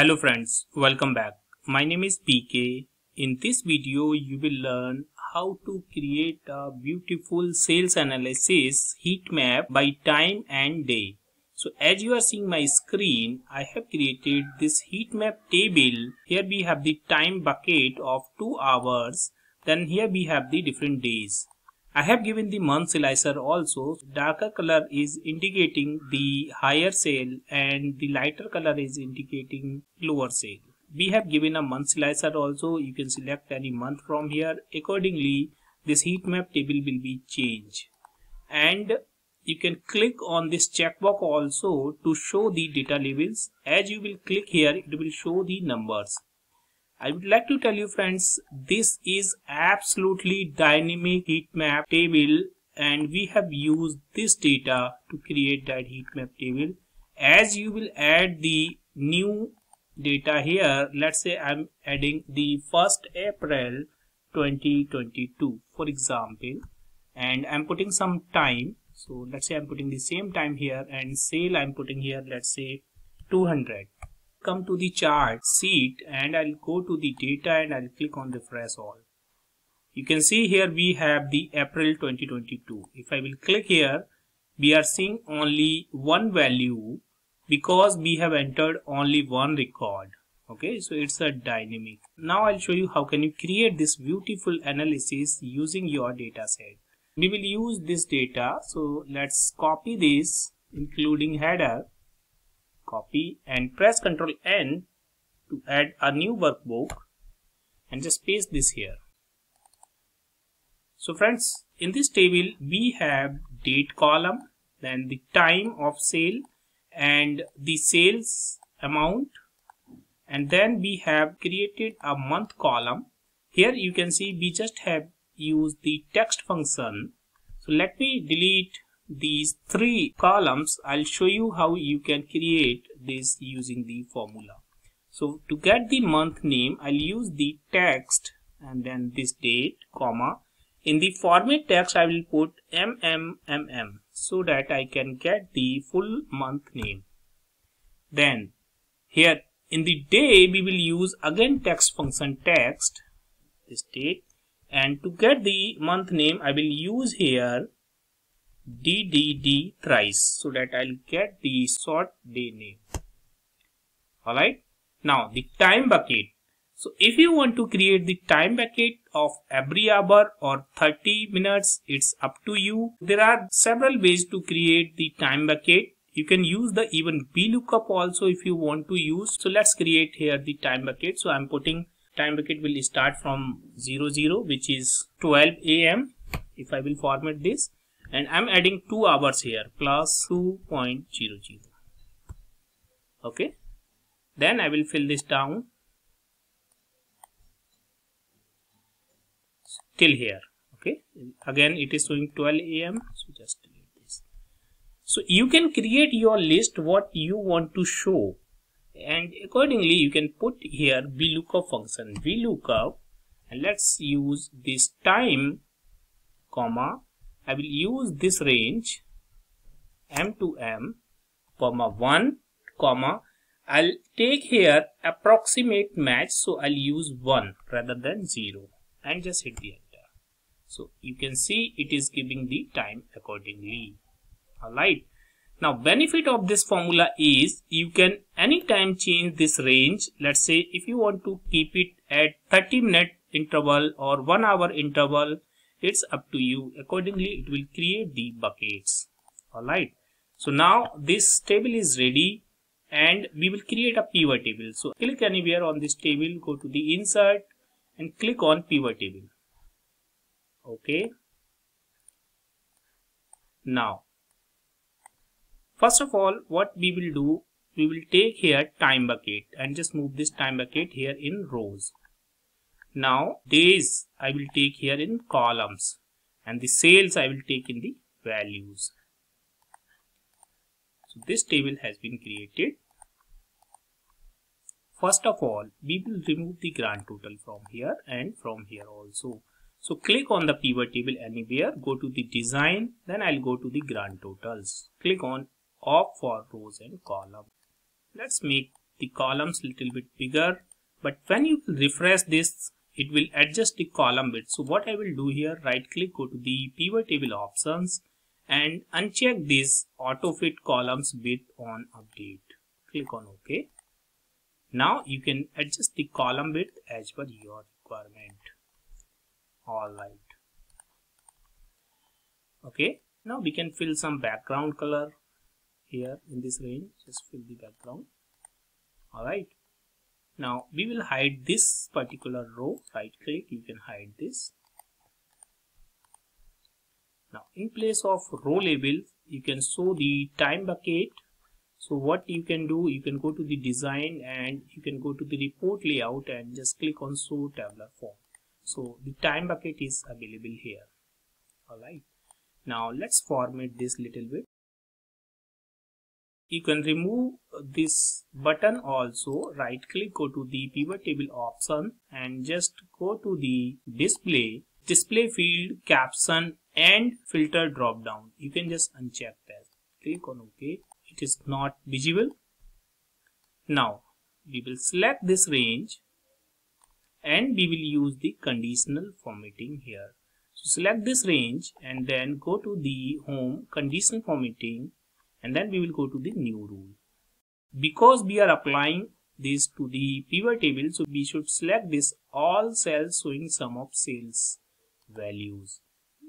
Hello friends, welcome back. My name is PK. In this video, you will learn how to create a beautiful sales analysis heat map by time and day. So as you are seeing my screen, I have created this heat map table. Here we have the time bucket of 2 hours. Then here we have the different days. I have given the month slicer also. Darker color is indicating the higher sale and the lighter color is indicating lower sale. We have given a month slicer also. You can select any month from here. Accordingly, this heat map table will be changed. And you can click on this checkbox also to show the data labels. As you will click here, it will show the numbers. I would like to tell you friends, this is absolutely dynamic heat map table and we have used this data to create that heat map table. As you will add the new data here, let's say I'm adding the 1st April 2022 for example and I'm putting some time. So let's say I'm putting the same time here and sale I'm putting here let's say 200 come to the chart sheet and I'll go to the data and I'll click on refresh all. You can see here we have the April 2022. If I will click here, we are seeing only one value because we have entered only one record. Okay, so it's a dynamic. Now I'll show you how can you create this beautiful analysis using your data set. We will use this data. So let's copy this including header copy and press Ctrl N to add a new workbook and just paste this here. So friends, in this table we have date column, then the time of sale and the sales amount and then we have created a month column. Here you can see we just have used the text function. So let me delete these three columns I'll show you how you can create this using the formula. So to get the month name I'll use the text and then this date comma. In the format text I will put MMMM so that I can get the full month name. Then here in the day we will use again text function text this date. And to get the month name I will use here DDD thrice so that I'll get the sort day name. Alright. Now the time bucket. So if you want to create the time bucket of every hour or 30 minutes, it's up to you. There are several ways to create the time bucket. You can use the even VLOOKUP also if you want to use. So let's create here the time bucket. So I'm putting time bucket will start from 00 which is 12 a.m. if I will format this and I'm adding 2 hours here plus 2.00 okay? Then I will fill this down. Till here. Okay? Again it is showing 12 am so just delete this. So you can create your list what you want to show. And accordingly you can put here VLOOKUP function. VLOOKUP and let's use this time comma I will use this range m to m comma 1 comma I'll take here approximate match so I'll use 1 rather than 0 and just hit the enter. So you can see it is giving the time accordingly. Alright. Now benefit of this formula is you can anytime change this range. Let's say if you want to keep it at 30 minute interval or 1 hour interval it's up to you. Accordingly it will create the buckets. All right. So now this table is ready and we will create a pivot table. So click anywhere on this table go to the insert and click on pivot table. Okay. Now first of all what we will do we will take here time bucket and just move this time bucket here in rows now days I will take here in columns and the sales I will take in the values. So this table has been created. First of all, we will remove the grand total from here and from here also. So click on the pivot table anywhere, go to the design, then I'll go to the grand totals. Click on off for rows and column. Let's make the columns little bit bigger but when you refresh this it will adjust the column width. So what I will do here right click go to the pivot table options and uncheck this auto fit columns width on update. Click on ok. Now you can adjust the column width as per your requirement. All right. Okay now we can fill some background color here in this range. Just fill the background. All right now we will hide this particular row right click you can hide this. Now in place of row label you can show the time bucket. So what you can do you can go to the design and you can go to the report layout and just click on show tabular form. So the time bucket is available here. All right. Now let's format this little bit you can remove this button also. Right click go to the pivot table option and just go to the display. Display field caption and filter drop down you can just uncheck that. Click on ok. It is not visible. Now we will select this range and we will use the conditional formatting here. So select this range and then go to the home conditional formatting and then we will go to the new rule. Because we are applying this to the pivot table so we should select this all cells showing sum of sales values.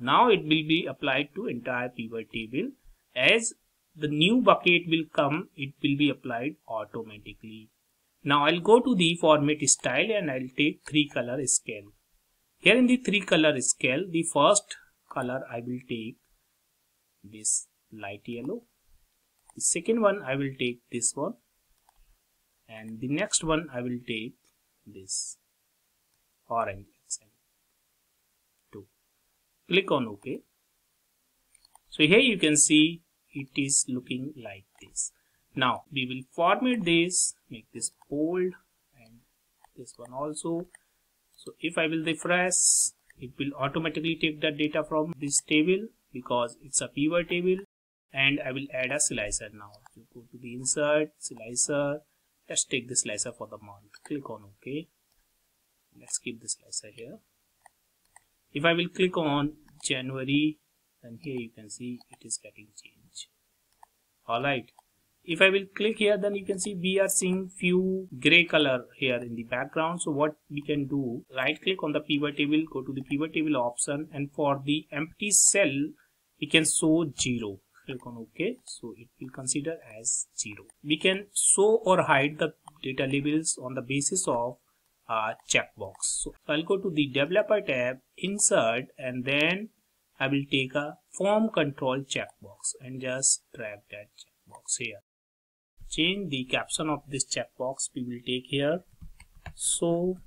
Now it will be applied to entire pivot table as the new bucket will come it will be applied automatically. Now I'll go to the format style and I'll take three color scale. Here in the three color scale, the first color I will take this light yellow. The second one I will take this one. And the next one I will take this orange accent. Click on OK. So here you can see it is looking like this. Now we will format this, make this bold and this one also so if I will refresh it will automatically take the data from this table because it's a pivot table and I will add a slicer now. So go to the insert slicer. Let's take the slicer for the month. Click on ok. Let's keep the slicer here. If I will click on January then here you can see it is getting changed. Alright if I will click here then you can see we are seeing few gray color here in the background. So what we can do right click on the pivot table go to the pivot table option and for the empty cell we can show zero click on ok so it will consider as zero. We can show or hide the data labels on the basis of a checkbox. So I'll go to the developer tab insert and then I will take a form control checkbox and just drag that checkbox here. Change the caption of this checkbox we will take here. So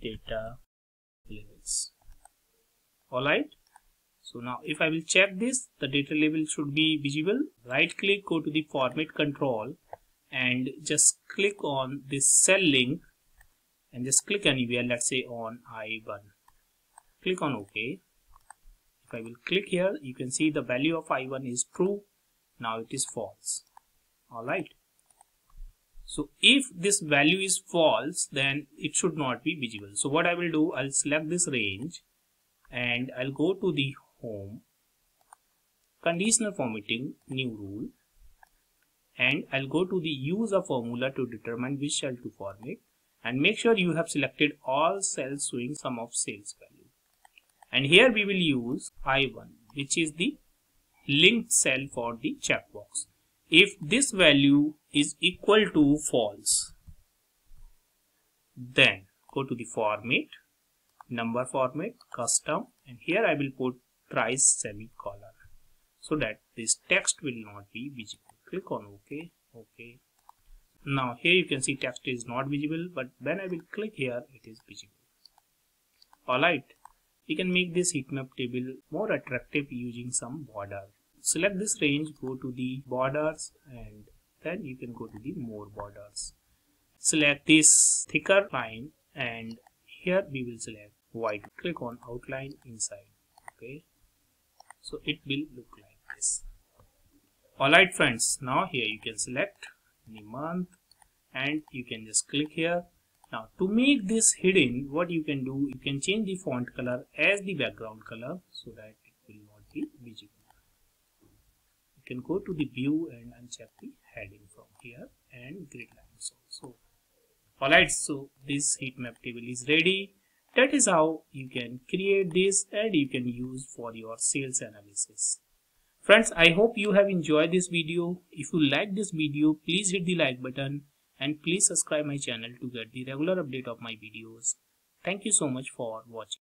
data labels. Alright so now if I will check this the data label should be visible. Right click go to the format control and just click on this cell link and just click anywhere let's say on I1 click on OK. If I will click here you can see the value of I1 is true. Now it is false. Alright so if this value is false then it should not be visible. So what I will do I'll select this range and I'll go to the home. Conditional formatting new rule. And I'll go to the use a formula to determine which cell to format and make sure you have selected all cells showing sum of sales value. And here we will use I1 which is the linked cell for the checkbox if this value is equal to false then go to the format number format custom. And here I will put price semicolon. So that this text will not be visible. Click on ok. Ok. Now here you can see text is not visible but when I will click here it is visible. Alright we can make this heatmap table more attractive using some border. Select this range go to the borders and then you can go to the more borders. Select this thicker line and here we will select white. Click on outline inside. Okay so it will look like this. Alright friends. Now here you can select any month and you can just click here. Now to make this hidden what you can do you can change the font color as the background color so that it will not be visible. You can go to the view and uncheck the heading from here and grid lines also. Alright so this heat map table is ready that is how you can create this and you can use for your sales analysis. Friends i hope you have enjoyed this video. If you like this video please hit the like button and please subscribe my channel to get the regular update of my videos. Thank you so much for watching